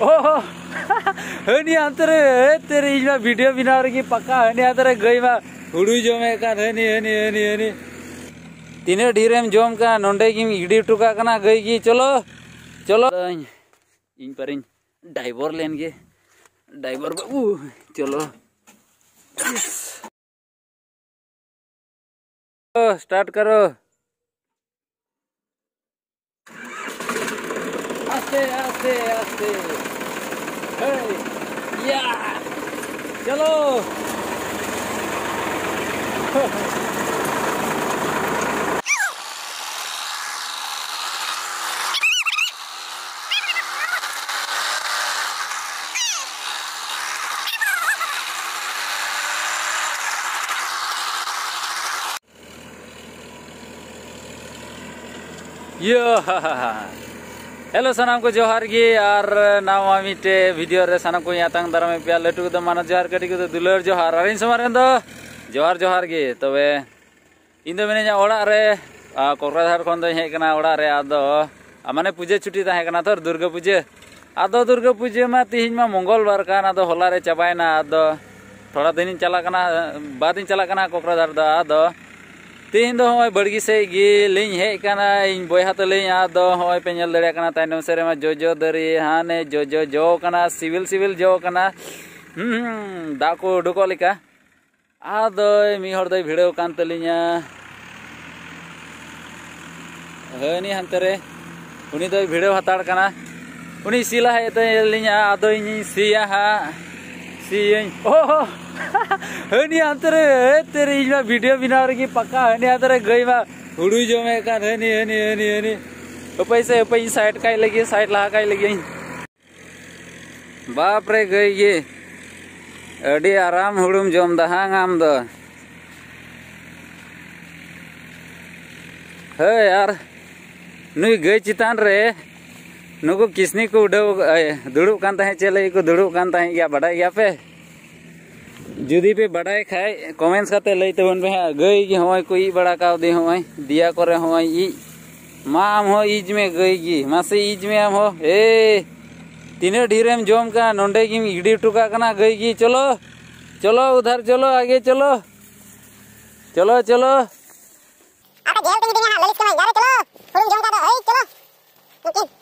Oh. Hani antare tere ini video bina lagi paka hani antare gay ma hudu jome kan hani hani hani hani. Tine direm jom ka nonde ki गिडी टुका gay ki cholo. Cholo. इन पर इन लेन के driver बाबू चलो start करो আস্তে আস্তে আস্তে ইয়া চলো Yeah. हेलो सनाम को जोहार गी और नावा मिटे वीडियो रे सनाम को यातंग दरमे पे लटू द माना जोहार कटी को दुलर जोहार अरिन समारेन दो जोहार जोहार गी तबे इन दो मेने ओड़ा माने पूजे छुट्टी ताहे कना तो दुर्गा पूजे आदो दुर्गा पूजे मा तिहिन मा मंगलवार कान आदो होला रे थोड़ा दिन चला कना बाद दिन चला तीन दो हमें बड़गी से गिलिंग हेकना इन बोया तो लिंग आदो हमें पे नल में जो जो दरी हाने जो जो कना सिविल सिविल जो कना हम्म दा को डुको लिका आदो मी हर तलिया हनी हंतरे दई भिड़ो हताड़ कना उनी सिला है तो लिया आदो इन सिया हा हनी तेरे वीडियो बिना रही पक्का हनी अंतरे, गई मा हुडू जो में हनी हनी हनी हनी पैसे साइड का लगी साइड लहा का लगी बाप रे, गई ये। अड़ी, आराम हुडुम जम दहांग आम दो। हे यार। नुई गई चितान रे। नुको किसनी को उड़ाव दुड़ुब चले को गया बड़ा गया पे जुदी पे बड़ाई खाए कमेंट्स करते लई तबन पे गई की को ई बड़ा का दे दिया करे होय ई मा आम हो ईज में गई की मासे ईज में आम हो ए तीने ढीरेम जोम का नोंडे की इडी टुका गई की चलो चलो उधर चलो आगे चलो चलो चलो जेल के चलो जोम का ए चलो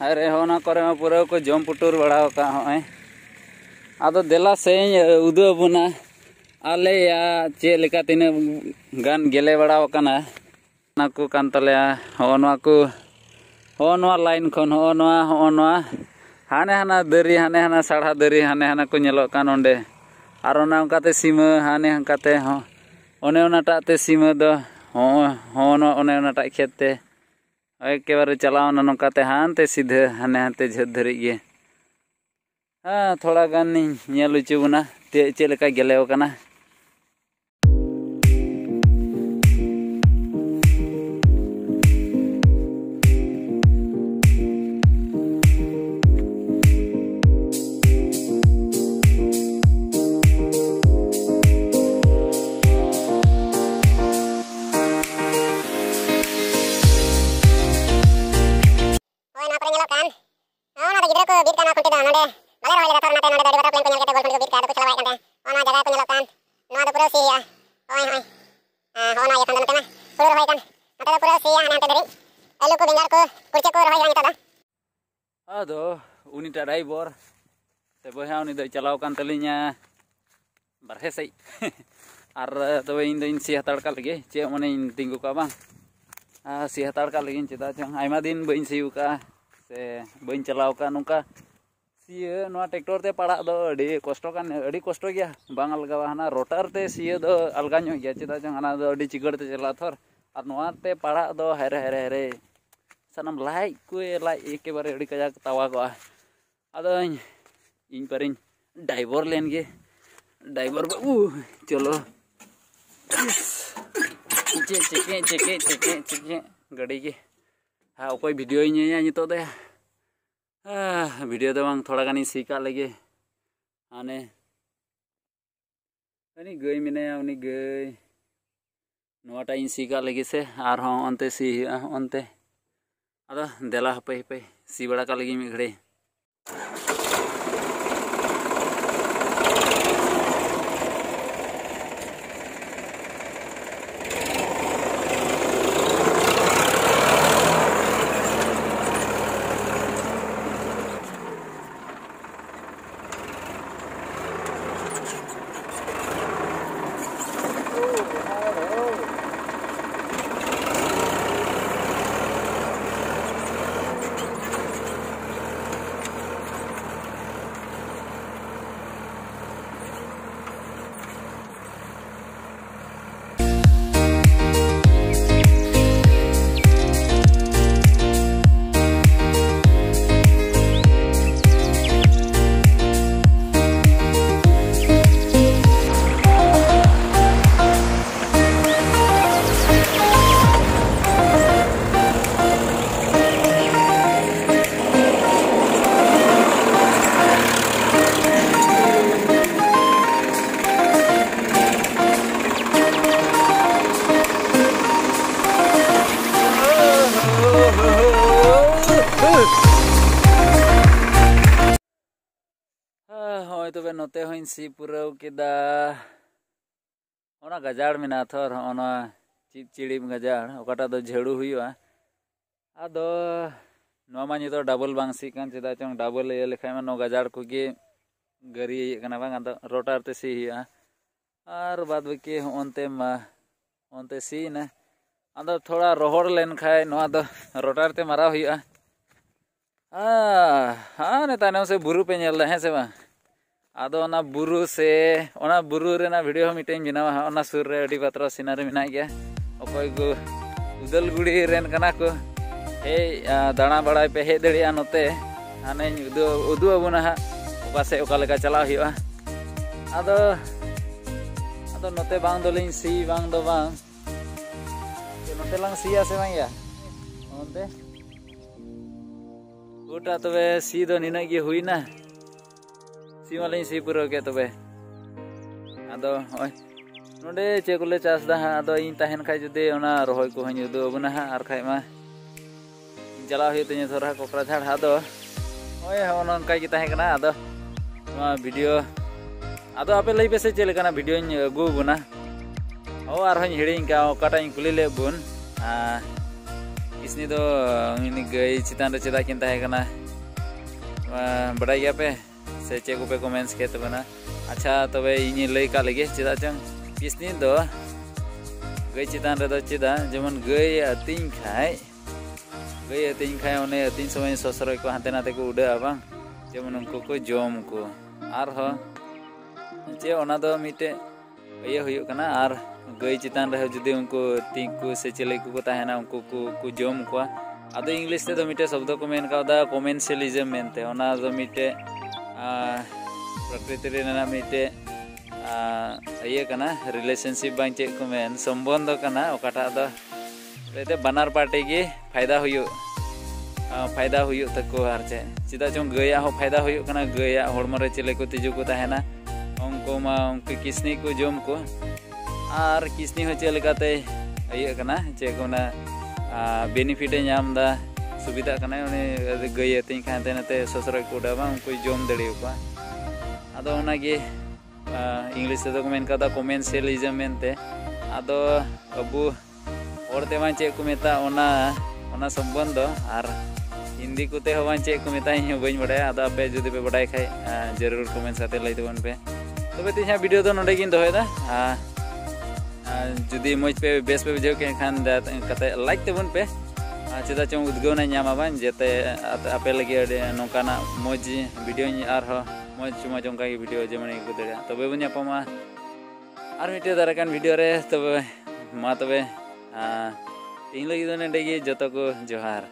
अरे होना करे पूरा को जम पुटुर बड़ा का आदो देला सेኝ उदो बुना। आले या, चे लेका तिने गान गेले बड़ाव कना नाकु कान तले को लाइन खन हाने हाना दरी, हाने हाना साढ़ा दरी, हाने हाना को नेलो कान ओंडे उनकाते सीमा, हाने हंकाते हो। ओने ओनाटा ते सीमा दो, हो हो ओने ओनाटा खेत एकेबारे चलावना नौकाते हाते सीधे हाने हाते झद धरिए हाँ थोड़ा गानी नेल उचु hoy hoy hono ya tandan tema pura hoy kan mata pura si yang nanti dari lalu ku dengar ku kurce ku hoy yang itu aduh uni tadai bor tebo yang uni dari celau kan telinya barhesai ar tebe indo in sihat tadkal lagi cie mana in tinggu ka bang sihat tadkal lagi cita cang aima din bain siu ka se bain celau ka nungka ᱥᱤᱭᱟᱹ ᱱᱚᱣᱟ tractor ᱛᱮ ᱯᱟᱲᱟᱜ ᱫᱚ ᱟᱹᱰᱤ ᱠᱚᱥᱴᱚ ᱠᱟᱱ ᱟᱹᱰᱤ ᱠᱚᱥᱴᱚ ᱜᱮᱭᱟ ᱵᱟᱝ ᱟᱞᱜᱟᱣᱟ ᱦᱟᱱᱟ ᱨᱳᱴᱟᱨ ᱛᱮ ᱥᱤᱭᱟᱹ ᱫᱚ ᱟᱞᱜᱟ ᱧᱚᱜ ᱜᱮᱭᱟ ᱪᱮᱫᱟᱜ ᱪᱚᱝ ᱦᱟᱱᱟ ᱫᱚ ᱟᱹᱰᱤ ᱪᱤᱠᱟᱹᱲ ᱛᱮ ᱪᱟᱞᱟᱜᱼᱟ ᱛᱷᱚᱨ ᱟᱨ ᱱᱚᱣᱟ ᱛᱮ ᱯᱟᱲᱟᱜ ᱫᱚ ᱦᱟᱭᱨᱮ ᱦᱟᱭᱨᱮ ᱦᱟᱭᱨᱮ ᱥᱟᱱᱟᱢ ᱞᱟᱡ ᱠᱚ ᱞᱟᱡ ᱮᱠᱮᱵᱟᱨᱮ ᱟᱹᱰᱤ ᱠᱟᱡᱟᱠ ᱛᱟᱣᱟᱜᱚᱜᱼᱟ ᱟᱫᱚᱧ ᱤᱧ ᱯᱟᱨᱤᱧ ᱰᱟᱭᱵᱚᱨ ᱞᱮᱱ ᱜᱮ ᱰᱟᱭᱵᱚᱨ ᱵᱟᱹᱵᱩ ᱪᱚᱞᱚ ᱪᱮᱫ ᱪᱮᱠᱮ ᱪᱮᱠᱮ ᱪᱮᱠᱮ ᱪᱮᱠᱮ ᱜᱟᱹᱰᱤ ᱜᱮ ᱦᱮᱸ ᱚᱠᱚᱭ ᱵᱷᱤᱰᱤᱭᱳᱧ ᱧᱮᱧᱟ ᱱᱤᱛᱚᱜ ᱫᱚ दे वीडियो तो थोड़ा गानी सीखा लगे आने गई मिने उनी गई नोटा इन सीखा लगे से और अंते सी अंते अदा देला हपे हपे सी बड़ा का लगी मी isi purau keda ona gajar mina thor ona चिड़िम गजार ओकाटा दो झेड़ू हुआ आदो नोमा नितो डबल बांसी कान चेदा चोंग डबल ये लेखा में नो गजार को गरी कना रोटार ते सी हुआ और बाद के ओनते मा सी ना आदो थोड़ा रोहड़ लेन खाए नो आदो रोटार ते मारा हुआ हाँ हाँ नेता ने उसे पे नेल है से बा ᱟᱫᱚ ᱚᱱᱟ ᱵᱩᱨᱩ ᱥᱮ ᱚᱱᱟ ᱵᱩᱨᱩ ᱨᱮᱱᱟᱜ ᱵᱷᱤᱰᱤᱭᱳ ᱦᱚᱸ ᱢᱤᱫᱴᱮᱱ ᱤᱧ ᱵᱮᱱᱟᱣᱟ ᱚᱱᱟ ᱥᱩᱨ ᱨᱮ ᱟᱹᱰᱤ ᱵᱟᱛᱨᱟ ᱥᱤᱱᱟᱨᱤ ᱢᱮᱱᱟᱜ ᱜᱮᱭᱟ ᱚᱠᱚᱭ ᱠᱚ ᱩᱫᱟᱹᱞᱜᱩᱲᱤ ᱨᱮᱱ ᱠᱟᱱᱟ ᱠᱚ ᱦᱮᱡ ᱫᱟᱬᱟ ᱵᱟᱲᱟᱭ ᱯᱮ ᱦᱮᱡ ᱫᱟᱲᱮᱭᱟᱜᱼᱟ ᱱᱚᱛᱮ ᱦᱟᱱᱮᱧ ᱩᱫᱩᱜ ᱩᱫᱩᱜ ᱟᱵᱚᱱᱟ ᱦᱟᱸᱜ ᱚᱠᱟ ᱥᱮᱫ ᱚᱠᱟ ᱞᱮᱠᱟ ᱪᱟᱞᱟᱜ ᱦᱩᱭᱩᱜᱼᱟ ᱟᱫᱚ ᱟᱫᱚ ᱱᱚᱛᱮ ᱵᱟᱝ ᱫᱚᱞᱤᱧ ᱥᱤ ᱵᱟᱝ ᱫᱚ ᱵᱟᱝ नोते लंग सिया से मैं या नोते गोटा तो वे सी दो निना की हुई ना ᱢᱟᱞᱤᱧ ᱥᱤ ᱯᱩᱨᱟᱹᱣ ᱠᱮᱫ ᱛᱚᱵᱮ ᱟᱫᱚ ᱱᱚᱜᱼᱚᱭ ᱱᱚᱰᱮ ᱪᱮᱫ ᱠᱚᱞᱮ ᱪᱟᱥᱫᱟ ᱦᱟᱸᱜ ᱟᱫᱚ ᱤᱧ ᱛᱟᱦᱮᱱ ᱠᱷᱟᱡ ᱡᱩᱫᱤ ᱚᱱᱟ ᱨᱚᱦᱚᱭ ᱠᱚᱦᱚᱸᱧ ᱩᱫᱩᱜ ᱟᱵᱚᱱᱟ ᱦᱟᱸᱜ ᱟᱨ ᱠᱷᱟᱡ ᱢᱟ ᱪᱟᱞᱟᱣ ᱦᱩᱭᱩᱜ ᱛᱤᱧᱟᱹ ᱛᱷᱚᱲᱟ ᱠᱚᱠᱨᱟᱡᱷᱟᱲ ᱟᱫᱚ ᱱᱚᱜᱼᱚᱭ ᱚᱱᱮ ᱚᱱᱠᱟ ᱜᱮ ᱛᱟᱦᱮᱸ ᱠᱟᱱᱟ ᱟᱫᱚ ᱱᱚᱣᱟ ᱵᱷᱤᱰᱤᱭᱳ ᱟᱫᱚ ᱟᱯᱮ ᱞᱟᱹᱭ ᱯᱮᱥᱮ ᱪᱮᱫ ᱞᱮᱠᱟᱱᱟᱜ ᱵᱷᱤᱰᱤᱭᱳᱧ ᱟᱹᱜᱩ ᱟᱵᱚᱱᱟ ᱚ ᱟᱨᱦᱚᱸᱧ ᱦᱤᱲᱤᱧ ᱠᱟᱜᱼᱟ ᱚᱠᱟᱴᱟᱜ ᱤᱧ ᱠᱩᱞᱤ ᱞᱮᱫ ᱵᱚᱱ ᱠᱤᱥᱱᱤ ᱫᱚ ᱩᱱᱤ ᱜᱟᱹᱭ ᱪᱮᱛᱟᱱ ᱨᱮ ᱪᱮᱫᱟᱜ ᱠᱤᱱ ᱛᱟᱦᱮᱸ ᱠᱟᱱᱟ ᱵᱟᱰᱟᱭ ᱜᱮᱭᱟ ᱯᱮ ᱥᱮ ᱪᱮᱫ ᱠᱚᱯᱮ ᱠᱚᱢᱮᱱᱴᱥ ᱠᱮᱫ ᱛᱟᱵᱚᱱᱟ ᱟᱪᱪᱷᱟ ᱛᱚᱵᱮ ᱤᱧ ᱞᱟᱹᱭ ᱠᱟᱜ ᱞᱮᱜᱮ ᱪᱮᱫᱟᱜ ᱪᱚᱝ ᱵᱤᱥᱱᱤ ᱫᱚ ᱜᱟᱹᱭ ᱪᱮᱛᱟᱱ ᱨᱮᱫᱚ ᱪᱮᱫᱟᱜ ᱡᱮᱢᱚᱱ ᱜᱟᱹᱭ ᱟᱹᱛᱤᱧ ᱠᱷᱟᱡ ᱜᱟᱹᱭ ᱟᱹᱛᱤᱧ ᱠᱷᱟᱡ ᱚᱱᱮ ᱟᱹᱛᱤᱧ ᱥᱚᱢᱚᱭ ᱥᱚᱥᱨᱚᱡ ᱠᱚ ᱦᱟᱱᱛᱮ ᱱᱟᱛᱮ ᱠᱚ ᱩᱰᱟᱹᱜᱼᱟ ᱵᱟᱝ ᱡᱮᱢᱚᱱ ᱩᱱᱠᱩ ᱠᱚ ᱡᱚᱢ ᱠᱚ ᱟᱨᱦᱚᱸ ᱪᱮ ᱚᱱᱟ ᱫᱚ ᱢᱤᱫᱴᱮᱡ ᱤᱭᱟᱹ ᱦᱩᱭᱩᱜ ᱠᱟᱱᱟ ᱟᱨ ᱜᱟᱹᱭ ᱪᱮᱛᱟᱱ ᱨᱮᱦᱚᱸ ᱡᱩᱫᱤ ᱩᱱᱠᱩ ᱛᱤᱧ ᱠᱚ ᱥᱮ ᱪᱤᱞᱤ ᱠᱚᱠᱚ ᱛᱟᱦᱮᱱᱟ ᱩᱱᱠᱩ ᱠᱚ ᱡᱚᱢ ᱠᱚᱣᱟ ᱟᱫᱚ ᱤᱝᱞᱤᱥ ᱛᱮᱫᱚ ᱢᱤᱫᱴᱮᱡ ᱥᱚᱵᱫᱚ ᱠᱚ ᱢᱮᱱ ᱠᱟᱣᱫᱟ ᱠᱚᱢᱮᱱᱥᱤᱭᱟᱞᱤᱡᱚᱢ ᱢᱮᱱᱛᱮ ᱚᱱᱟ ᱫᱚ ᱢᱤᱫᱴᱮᱡ प्रकृति रेना मिटे इये कना रिलेशनशिप बांग चेक को मेन संबंध कना ओकाटा दो रेते बनार पार्टी की फायदा हुयो फायदा हुयो तको आर चे चिदा चों गया हो फायदा हुयो कना गया हड़म रे चिले को तिजु को ताहेना उनको मा उनके किसनी को जोम को आर किसनी हो चे लेकाते इये कना चे को ना बेनिफिट नाम दा Hindi ku teh hewan cek ku minta ini hubungin berdaya atau apa aja tipe berdaya kayak uh, jarur komen satu lagi tuh pun pe. Tapi tuh yang video tuh nonton gini tuh ya dah. Uh, uh, jadi mau cek best pe video kayak kan dat kata like tuh pun pe. ᱪᱮᱫᱟᱜ ᱪᱚᱝ ᱩᱫᱽᱜᱟᱹᱣ ᱱᱟᱧ ᱧᱟᱢᱟ ᱵᱟᱝ ᱡᱟᱛᱮ ᱟᱯᱮ ᱞᱟᱹᱜᱤᱫ ᱟᱹᱰᱤ ᱱᱚᱝᱠᱟᱱᱟᱜ ᱢᱚᱡᱽ ᱵᱷᱤᱰᱤᱭᱳᱧ ᱟᱨᱦᱚᱸ ᱢᱚᱡᱽ ᱢᱚᱡᱽ ᱚᱱᱠᱟᱜᱮ ᱵᱷᱤᱰᱤᱭᱳ ᱡᱮᱢᱚᱱ ᱟᱹᱜᱩ ᱫᱟᱲᱮᱭᱟᱜᱼᱟ ᱛᱚᱵᱮ ᱵᱚᱱ ᱧᱟᱯᱟᱢᱟ ᱟᱨ ᱢᱤᱫᱴᱮᱡ ᱫᱟᱨᱟᱠᱟᱱ ᱵᱷᱤᱰᱤᱭᱳ ᱨᱮ ᱛᱚᱵᱮ ᱢᱟ ᱛᱚᱵᱮ ᱛᱮᱦᱮᱧ ᱞᱟᱹᱜᱤᱫ ᱫᱚ ᱱᱚᱰᱮ ᱜᱮ ᱡᱚᱛᱚ ᱠᱚ ᱡᱚᱦᱟᱨ